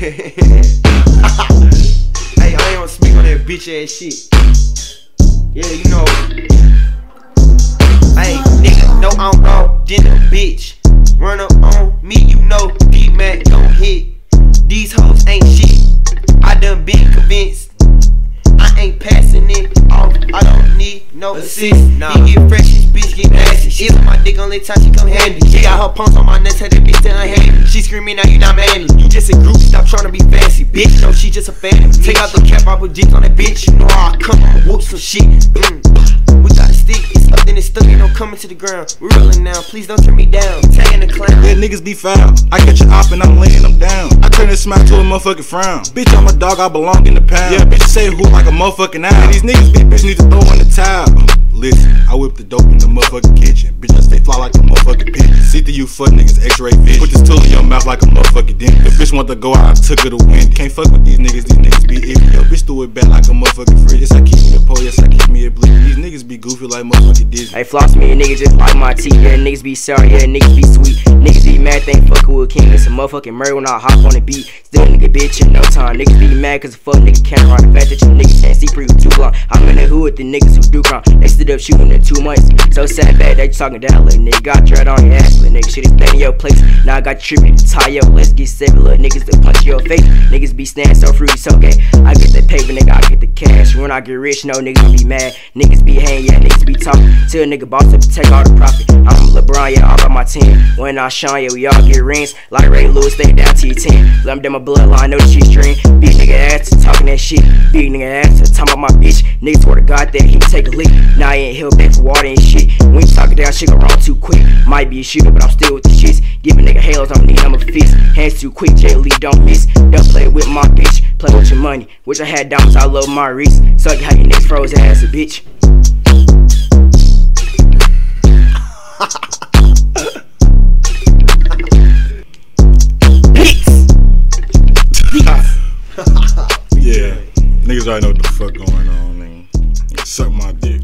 hey, I ain't gonna speak on that bitch ass shit. Yeah, you know. Hey, nigga. No assist. Nah. He get fresh, this bitch get nasty. She on my dick only time she come handy. She got her pumps on my nuts, had the bitch still unhandy. She screaming now you not manly. You just a group, stop trying to be fancy, bitch. No, she just a fan. Take out the cap, I put dick on that bitch. You know how I come, whoop some shit. Mm. We got a stick, it's up, then it's stuck, ain't no coming to the ground. We rolling now, please don't turn me down. Tagging the clown. Yeah, niggas be foul. I catch an op and I'm laying them down. I turn this smack to a motherfucking frown. Bitch, I'm a dog, I belong in the pound. Yeah, bitch, say who like a motherfucking owl. Yeah, these niggas be bitch need to throw in the towel. Listen, I whip the dope in the motherfucking kitchen. Bitch, I stay fly like a motherfucking pigeon. See through you fuck niggas, x-ray vision. Put this tool in your mouth like a motherfucking dent. If bitch want to go out, I took her to win. Can't fuck with these niggas, these niggas be iffy. Yo, bitch threw it back like a motherfucking fridge. Yes, I keep me a pole, yes, I keep me a bleed. These niggas be goofy like motherfucking Disney. Hey, floss me, niggas just like my teeth. Yeah, niggas be sorry, yeah, niggas be ain't fucking with king. It's a motherfucking murder when I hop on the beat. Still nigga bitch in no time. Niggas be mad cause the fuck nigga can't run. The fact that you niggas can't see for you too long. I'm in the hood with the niggas who do crime. They stood up shooting in two months. So sad bad that you talking down, little nigga. Got dread on your ass, little nigga. Shit is in your place. Now I got you tripping to tie yo. Let's get seven little niggas to punch your face. Niggas be standing so free, so gay. When I get rich, no niggas be mad. Niggas be hanging, yeah, niggas be talking. Till a nigga boss up take all the profit. I'm LeBron, yeah, all on my team. When I shine, yeah, we all get rings. Like Ray Lewis, they down to your 10. Let me down my bloodline, that she string. Big nigga ass to talking that shit. Big nigga ass to talking about my bitch. Niggas swear to God that he take a leak. Now he ain't held back for water and shit. When you talking down, shit go wrong too quick. Might be a shooter, but I'm still with the shits. Giving nigga halos, I'm need, I'm a fist. Hands too quick, Jet Li, don't miss. Don't play with my bitch, play with your money. Wish I had diamonds, I love wrist. Suck how your niggas froze ass a bitch. Yeah, niggas already know what the fuck going on, nigga. Suck my dick.